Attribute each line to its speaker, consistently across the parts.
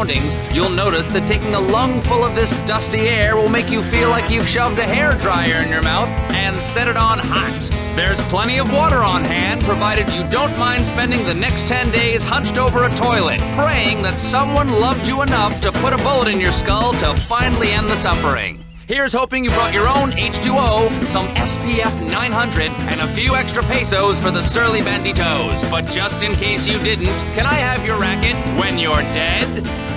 Speaker 1: surroundings, you'll notice that taking a lungful of this dusty air will make you feel like you've shoved a hair dryer in your mouth and set it on hot. There's plenty of water on hand, provided you don't mind spending the next 10 days hunched over a toilet, praying that someone loved you enough to put a bullet in your skull to finally end the suffering. Here's hoping you brought your own H2O, some SPF 900, and a few extra pesos for the surly banditos. But just in case you didn't, can I have your racket when you're dead?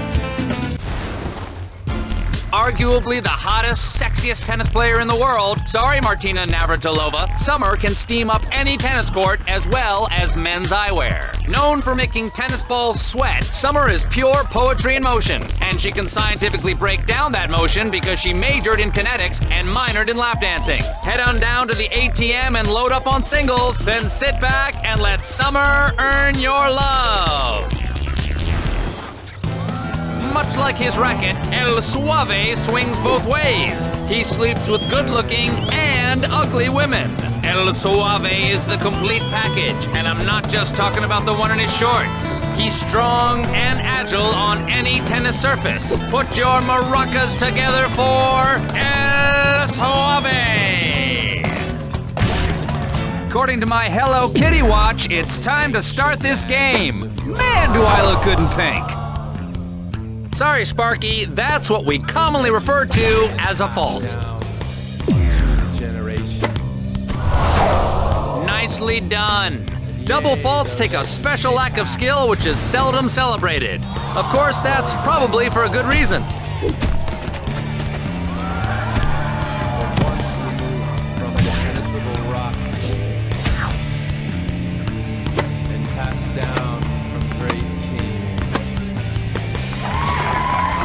Speaker 1: Arguably the hottest, sexiest tennis player in the world, sorry Martina Navratilova, Summer can steam up any tennis court as well as men's eyewear. Known for making tennis balls sweat, Summer is pure poetry in motion, and she can scientifically break down that motion because she majored in kinetics and minored in lap dancing. Head on down to the ATM and load up on singles, then sit back and let Summer earn your love. Like his racket, El Suave swings both ways. He sleeps with good-looking and ugly women. El Suave is the complete package, and I'm not just talking about the one in his shorts. He's strong and agile on any tennis surface. Put your maracas together for El Suave! According to my Hello Kitty watch, it's time to start this game. Man, do I look good in pink! Sorry, Sparky, that's what we commonly refer to as a fault. Nicely done. Double faults take a special lack of skill which is seldom celebrated. Of course, that's probably for a good reason.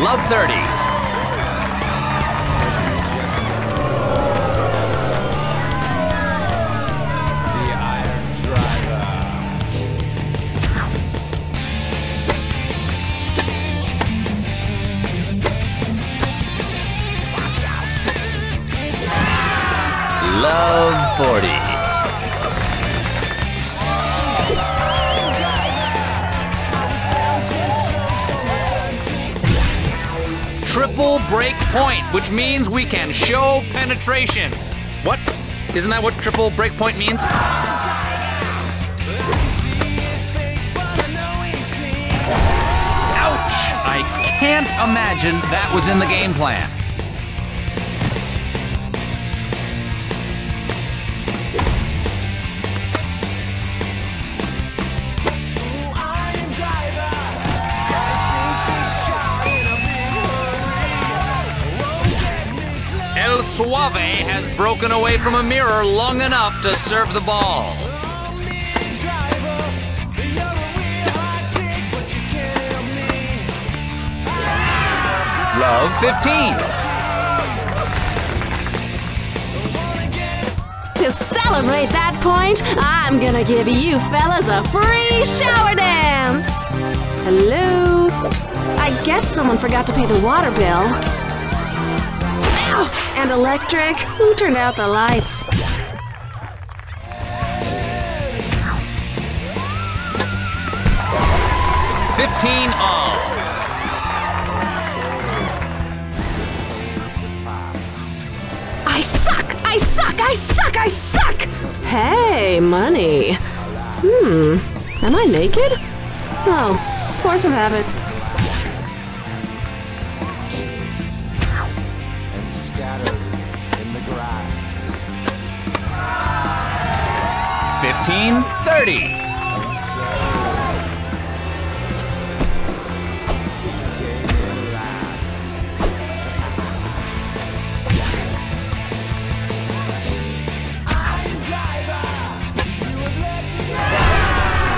Speaker 1: Love 30. Love 40. Triple break point, which means we can show penetration. What? Isn't that what triple break point means? Ouch! I can't imagine that was in the game plan. Suave has broken away from a mirror long enough to serve the ball. Love 15.
Speaker 2: To celebrate that point, I'm gonna give you fellas a free shower dance. Hello? I guess someone forgot to pay the water bill. And electric? Who turned out the lights?
Speaker 1: Fifteen all.
Speaker 2: I suck! I suck! I suck! I suck! Hey, money. Hmm. Am I naked? Oh, force of habit.
Speaker 1: 15, 30.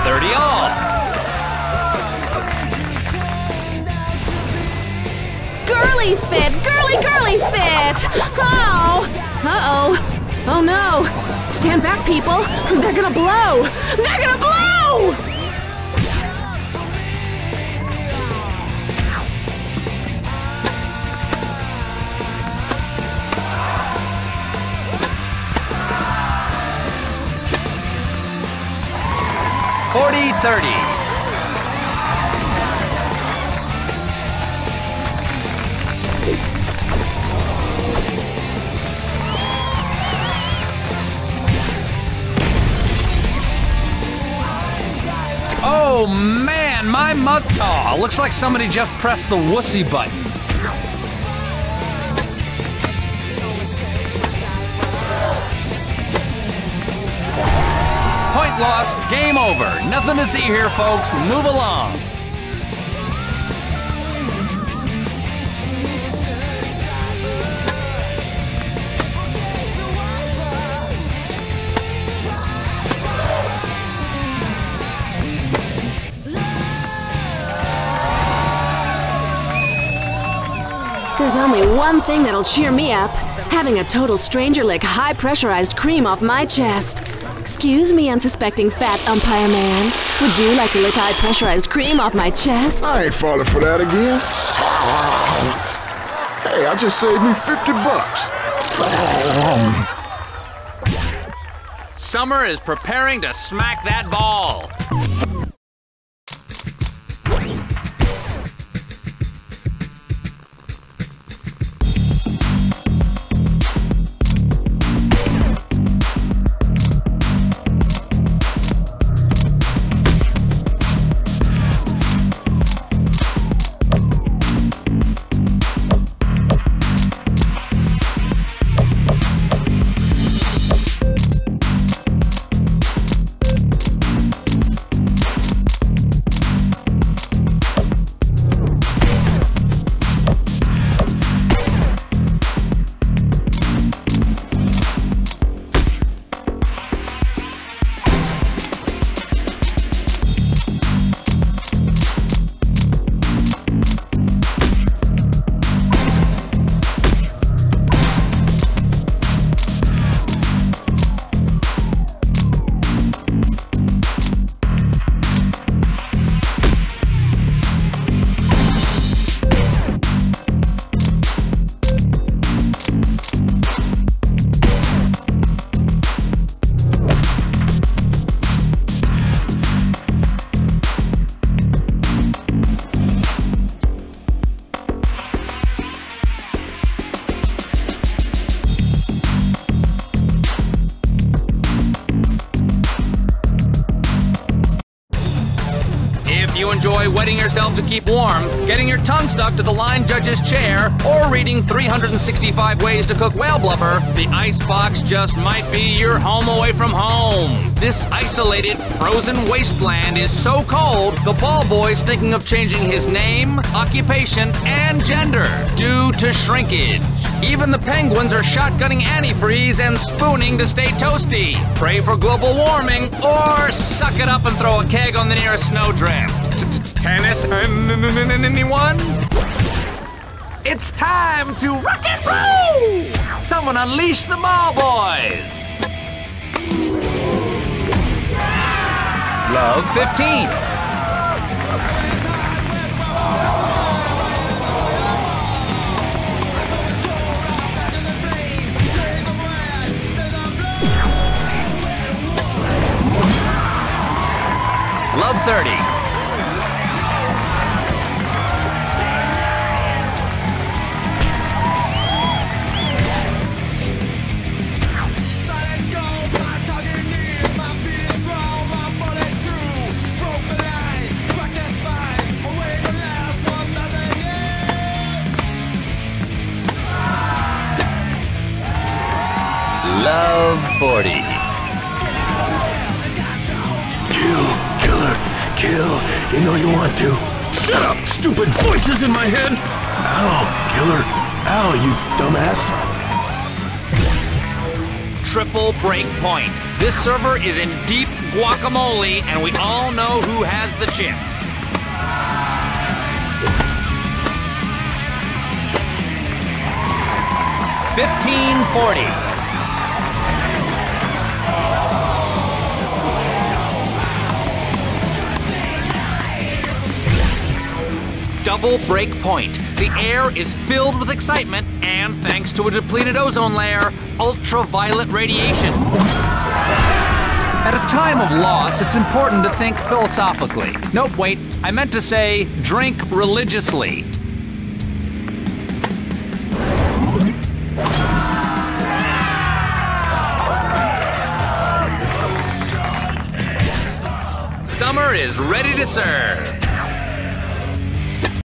Speaker 1: Thirty all.
Speaker 2: Girly fit! Girly, girly fit! Oh! Uh-oh. Oh no! Stand back, people!
Speaker 1: 40-30. Oh man, my. Oh, looks like somebody just pressed the wussy button. Lost, game over. Nothing to see here, folks. Move along.
Speaker 2: There's only one thing that'll cheer me up having a total stranger lick high pressurized cream off my chest. Excuse me, unsuspecting fat umpire man. Would you like to lick high pressurized cream off my chest?
Speaker 3: I ain't falling for that again. Hey, I just saved me 50 bucks.
Speaker 1: Summer is preparing to smack that ball. Wetting yourself to keep warm, getting your tongue stuck to the line judge's chair, or reading 365 ways to cook whale blubber, the icebox just might be your home away from home. This isolated, frozen wasteland is so cold, the ball boy's thinking of changing his name, occupation, and gender due to shrinkage. Even the penguins are shotgunning antifreeze and spooning to stay toasty. Pray for global warming, or suck it up and throw a keg on the nearest snowdrift. Tennis, anyone? It's time to rock and roll! Someone unleash the ball boys! Love 15. Love 30.
Speaker 4: Voices in my head!
Speaker 3: Ow, killer. Ow, you dumbass.
Speaker 1: Triple break point. This server is in deep guacamole, and we all know who has the chips. Fifteen forty. Double break point. The air is filled with excitement, and thanks to a depleted ozone layer, ultraviolet radiation. At a time of loss, it's important to think philosophically. Nope, wait, I meant to say drink religiously. Summer is ready to serve.